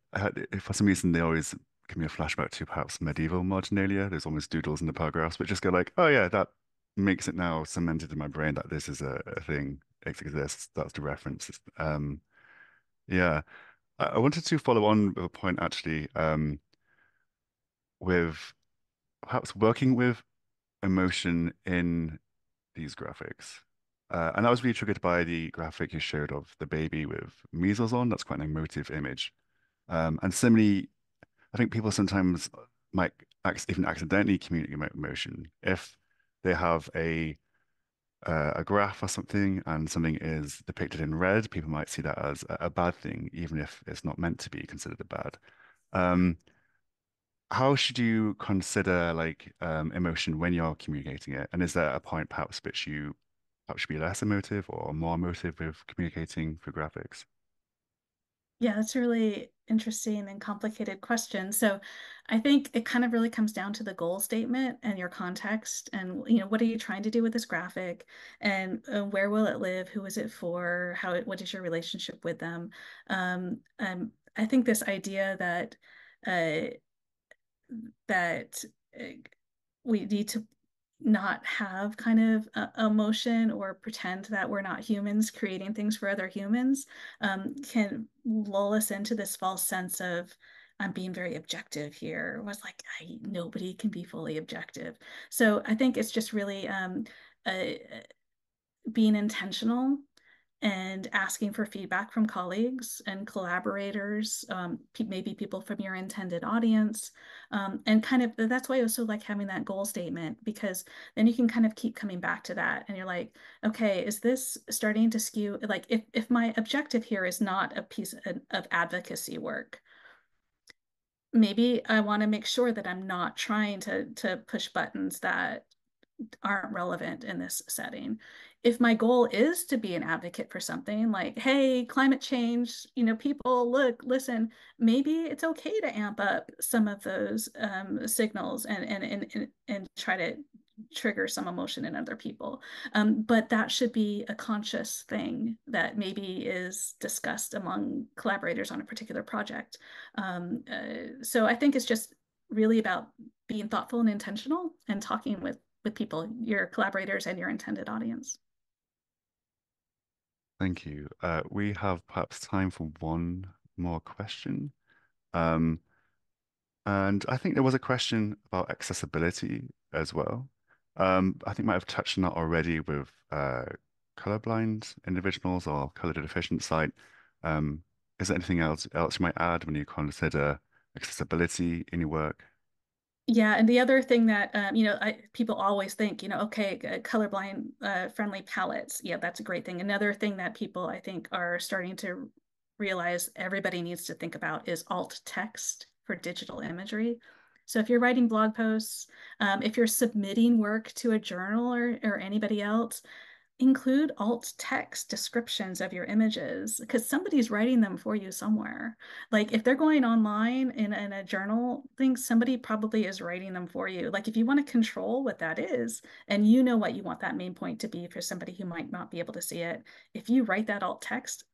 C: for some reason they always give me a flashback to perhaps medieval marginalia. There's almost doodles in the paragraphs, but just go like, oh yeah, that makes it now cemented in my brain that this is a, a thing. It exists. That's the reference. Um, yeah. I wanted to follow on with a point actually, um, with perhaps working with emotion in these graphics. Uh, and I was really triggered by the graphic you showed of the baby with measles on. That's quite an emotive image. Um, and similarly, I think people sometimes might even accidentally communicate emotion if they have a uh, a graph or something and something is depicted in red, people might see that as a, bad thing, even if it's not meant to be considered a bad. Um, how should you consider like um, emotion when you're communicating it? And is there a point perhaps which you perhaps should be less emotive or more emotive with communicating through graphics?
B: Yeah, that's really interesting and complicated question. So I think it kind of really comes down to the goal statement and your context and you know what are you trying to do with this graphic and uh, where will it live? Who is it for? How what is your relationship with them? Um, um, I think this idea that uh, that uh, we need to not have kind of uh, emotion or pretend that we're not humans creating things for other humans um, can lull us into this false sense of I'm being very objective here. Was like I, nobody can be fully objective. So I think it's just really um, uh, being intentional and asking for feedback from colleagues and collaborators, um, maybe people from your intended audience. Um, and kind of that's why I also like having that goal statement because then you can kind of keep coming back to that. And you're like, okay, is this starting to skew? Like, if, if my objective here is not a piece of, advocacy work, maybe I want to make sure that I'm not trying to, to push buttons that aren't relevant in this setting if my goal is to be an advocate for something like, hey, climate change, you know, people look, listen, maybe it's okay to amp up some of those um, signals and, and, and, and try to trigger some emotion in other people. Um, but that should be a conscious thing that maybe is discussed among collaborators on a particular project. Um, uh, so I think it's just really about being thoughtful and intentional and talking with with people, your collaborators and your intended audience.
C: Thank you. Uh, we have perhaps time for one more question. Um, and I think there was a question about accessibility as well. Um, I think might have touched on that already with uh, colorblind individuals or color deficient sight. Um, is there anything else else you might add when you consider accessibility in your work?
B: Yeah, and the other thing that um, you know, I, people always think, you know, okay, colorblind uh, friendly palettes. Yeah, that's a great thing. Another thing that people I think are starting to realize everybody needs to think about is alt text for digital imagery. So if you're writing blog posts, um, if you're submitting work to a journal or, or anybody else, include alt text descriptions of your images because somebody's writing them for you somewhere. Like if they're going online in, in a journal thing, somebody probably is writing them for you. Like if you want to control what that is and you know what you want that main point to be for somebody who might not be able to see it, if you write that alt text,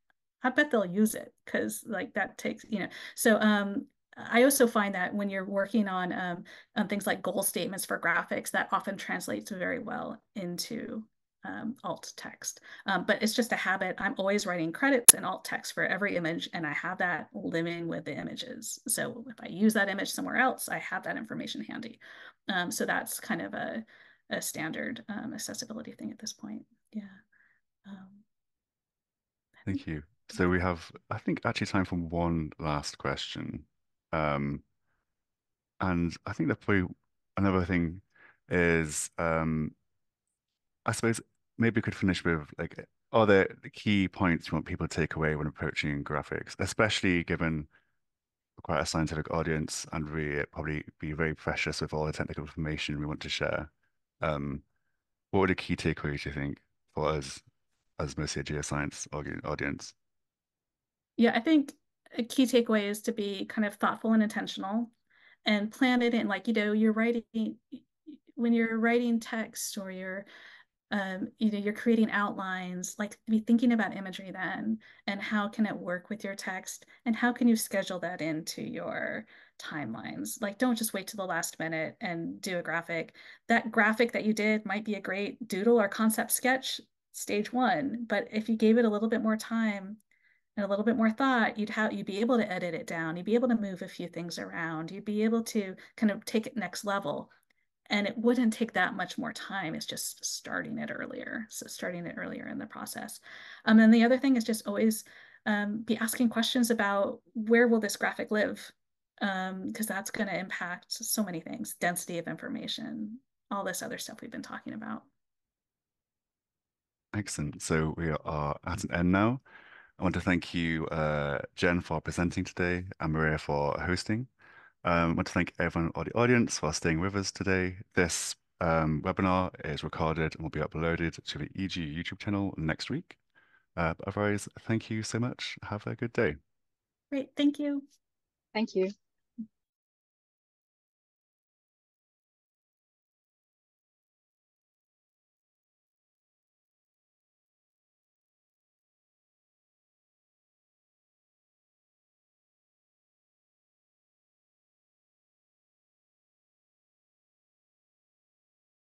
B: I bet they'll use it because like that takes, you know, so um, I also find that when you're working on, um, on things like goal statements for graphics, that often translates very well into um, alt text. Um, but it's just a habit. I'm always writing credits and alt text for every image, and I have that living with the images. So if I use that image somewhere else, I have that information handy. Um, so that's kind of a, a standard um, accessibility thing at this point. Yeah. Um,
C: Thank you. So we have, I think, actually time for one last question. Um, and I think that probably another thing is um, I suppose maybe we could finish with like are there key points you want people to take away when approaching graphics, especially given quite a scientific audience and we probably be very precious with all the technical information we want to share. Um, what are the key takeaways you think for us as mostly a geoscience audience?
B: Yeah, I think a key takeaway is to be kind of thoughtful and intentional and plan it in like you know you're writing when you're writing text or you're um, you know, you're creating outlines, like be thinking about imagery then, and how can it work with your text, and how can you schedule that into your timelines? Like, don't just wait to the last minute and do a graphic. That graphic that you did might be a great doodle or concept sketch, stage one, but if you gave it a little bit more time and a little bit more thought, you'd have you'd be able to edit it down. You'd be able to move a few things around. You'd be able to kind of take it next level and it wouldn't take that much more time. It's just starting it earlier. So starting it earlier in the process. Um, and the other thing is just always um, be asking questions about where will this graphic live? Because um, that's going to impact so many things, density of information, all this other stuff we've been talking about.
C: Excellent. So we are at an end now. I want to thank you, uh, Jen, for presenting today and Maria for hosting. Um, I want to thank everyone on the audience for staying with us today. This um, webinar is recorded and will be uploaded to the EGU YouTube channel next week. Uh, otherwise, thank you so much. Have a good day.
B: Great. Thank you.
A: Thank you.